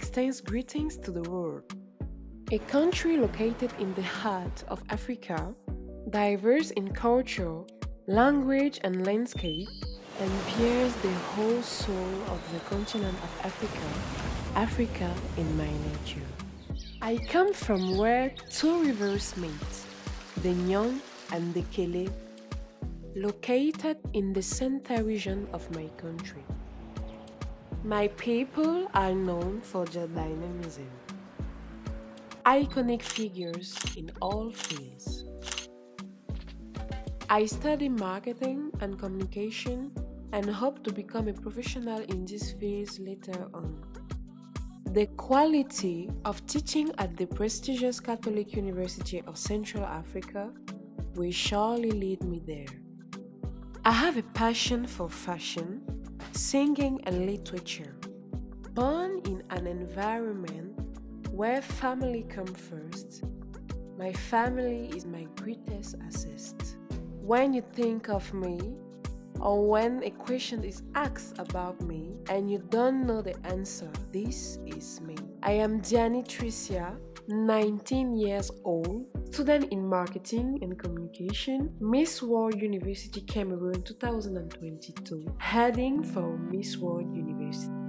extends greetings to the world. A country located in the heart of Africa, diverse in culture, language, and landscape, and bears the whole soul of the continent of Africa, Africa in miniature. I come from where two rivers meet, the Nyong and the Kele, located in the center region of my country. My people are known for their dynamism, iconic figures in all fields. I study marketing and communication and hope to become a professional in this field later on. The quality of teaching at the prestigious Catholic University of Central Africa will surely lead me there. I have a passion for fashion, singing, and literature. Born in an environment where family comes first, my family is my greatest assist. When you think of me, or when a question is asked about me and you don't know the answer, this is me. I am Diyani Trecia, 19 years old, student in marketing and communication, Miss World University Cameroon 2022, heading for Miss World University.